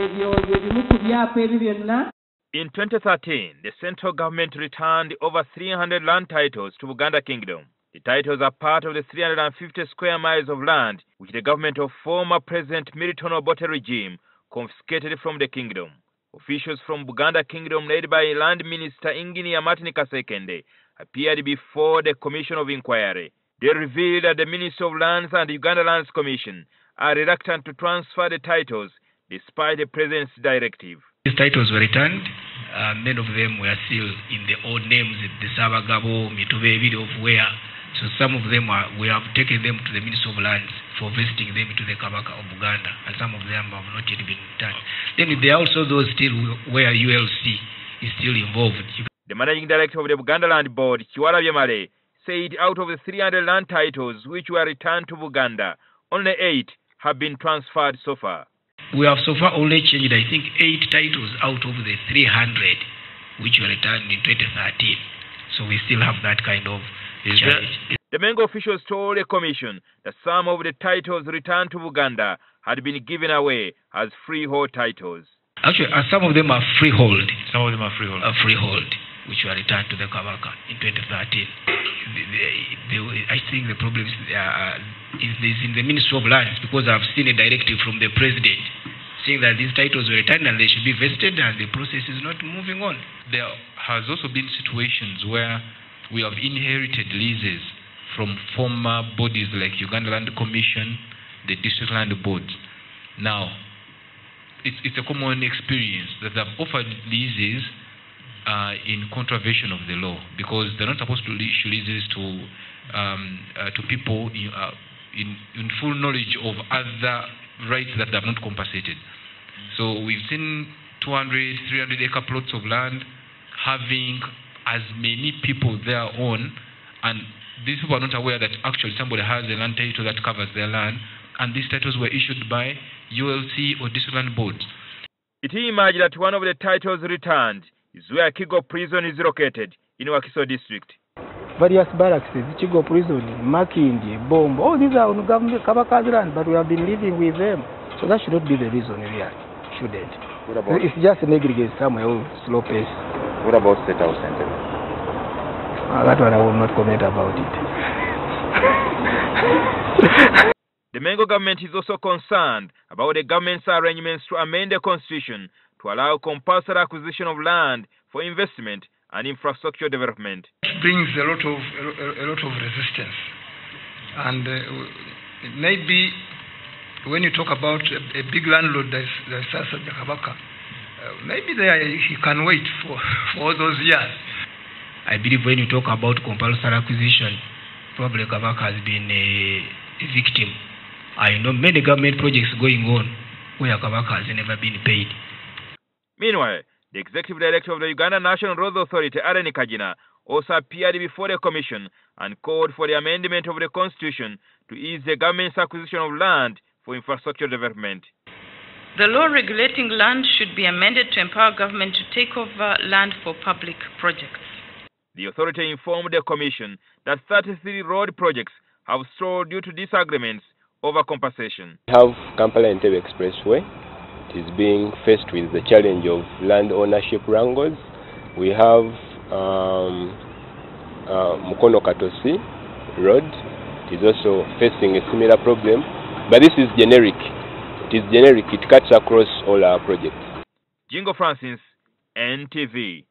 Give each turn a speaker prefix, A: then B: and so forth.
A: In 2013, the central government returned over 300 land titles to Buganda Kingdom. The titles are part of the 350 square miles of land which the government of former President Milton Obote regime confiscated from the kingdom. Officials from Buganda Kingdom led by Land Minister Engineer Martin Kasekende appeared before the Commission of Inquiry. They revealed that the Ministry of Lands and Uganda Lands Commission are reluctant to transfer the titles despite the President's directive.
B: These titles were returned. Uh, many of them were still in the old names, the Sabagabo, Mitube, video of where. So some of them are, we have taken them to the Ministry of Lands for vesting them to the Kabaka of Uganda, and some of them have not yet been returned. Then there are also those still where ULC is still involved.
A: The managing director of the Buganda Land Board, Chiwara Yamare, said out of the 300 land titles which were returned to Buganda, only eight have been transferred so far.
B: We have so far only changed, I think, eight titles out of the 300 which were returned in 2013. So we still have that kind of challenge.
A: The Mengo officials told the commission that some of the titles returned to Uganda had been given away as freehold titles.
B: Actually, uh, some of them are freehold.
C: Some of them are freehold.
B: Uh, freehold, which were returned to the Kabaka in 2013. The, the, the, I think the problem is, uh, is, is in the Ministry of Lands because I've seen a directive from the President saying that these titles were returned and they should be vested and the process is not moving on.
C: There has also been situations where we have inherited leases from former bodies like Uganda Land Commission, the District Land Boards. Now, it's, it's a common experience that they've offered leases uh, in contravention of the law because they're not supposed to issue leases to um, uh, to people in, uh, in, in full knowledge of other rights that they have not compensated. So we've seen 200, 300 acre plots of land having as many people there on, and these people are not aware that actually somebody has a land title that covers their land, and these titles were issued by ULC or district land boards.
A: It emerged that one of the titles returned is where Kigo Prison is located in Wakiso district.
D: Various barracks, Chigo Prison, Makindi, Bomb, all these are on government Kabaka's land, but we have been living with them. So that should not be the reason really, shouldn't.
E: What about,
D: It's just negligence somewhere, all slow pace.
E: what about State House Center?
D: Uh, that one I will not comment about it.
A: The Mengo government is also concerned about the government's arrangements to amend the constitution to allow compulsory acquisition of land for investment and infrastructure development.
F: It brings a lot of a, a lot of resistance, and uh, it may be when you talk about a, a big landlord that's that's such as Kabaka, uh, maybe there he can wait for for all those years.
B: I believe when you talk about compulsory acquisition, probably Kabaka has been a, a victim. I know many government projects going on where Kabaka has never been paid.
A: Meanwhile, the executive director of the Uganda National Roads Authority, Allen Kagina, also appeared before the commission and called for the amendment of the constitution to ease the government's acquisition of land for infrastructure development.
G: The law regulating land should be amended to empower government to take over land for public projects.
A: The authority informed the commission that 33 road projects have stalled due to disagreements over compensation.
E: We have Kampala Entebbe Expressway. Is being faced with the challenge of land ownership wrangles. We have um, uh, Mukono Katosi Road. It is also facing a similar problem, but this is generic. It is generic. It cuts across all our projects.
A: Jingo Francis, NTV.